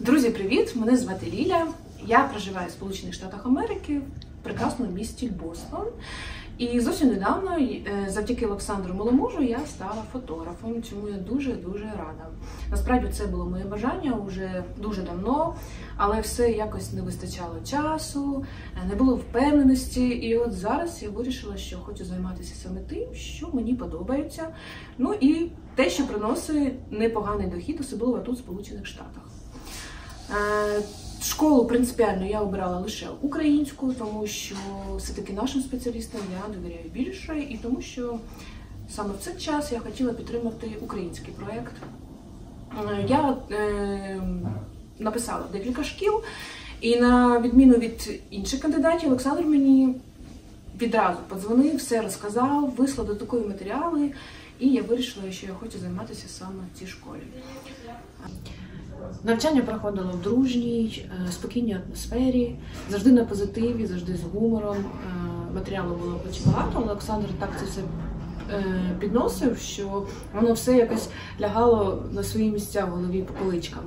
Друзі, привіт! Мене звати Ліля. Я проживаю в Сполучених Штатах Америки в прекрасному місті Бостон. І зовсім недавно, е, завдяки Олександру Маломожу, я стала фотографом, чому я дуже-дуже рада. Насправді це було моє бажання вже дуже давно, але все якось не вистачало часу, е, не було впевненості. І от зараз я вирішила, що хочу займатися саме тим, що мені подобається. Ну і те, що приносить непоганий дохід, особливо тут, в Сполучених Штатах. Е, Школу принципіально я обирала лише українську, тому що все-таки нашим спеціалістам я довіряю більше, і тому що саме в цей час я хотіла підтримати український проєкт. Е, Я е, написала декілька шкіл, і на відміну від інших кандидатів, Олександр мені відразу подзвонив, все розказав, вислав додаткові матеріали, і я вирішила, що я хочу займатися саме в цій школі. Навчання проходило в дружній, е, спокійній атмосфері, завжди на позитиві, завжди з гумором. Е, Матеріалу було хоч багато, але Олександр так це все е, підносив, що воно все якось лягало на свої місця в голові по поличкам.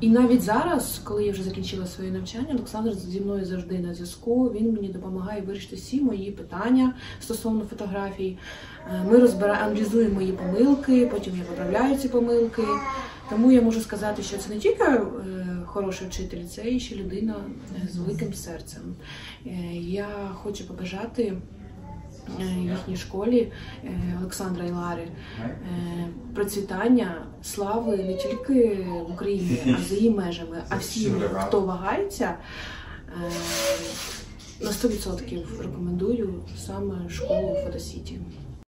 І навіть зараз, коли я вже закінчила своє навчання, Олександр зі мною завжди на зв'язку. Він мені допомагає вирішити всі мої питання стосовно фотографій. Е, Ми розбираємо, аналізуємо мої помилки, потім я виправляю ці помилки. Тому я можу сказати, що це не тільки е, хороший вчитель, це і ще людина з великим серцем. Е, Я хочу побажати їхній школі е, Олександра і Лари е, процвітання, слави не тільки в Україні, а за її межами. А всі, хто вагається, е, на 100% рекомендую саме школу Фотосіті.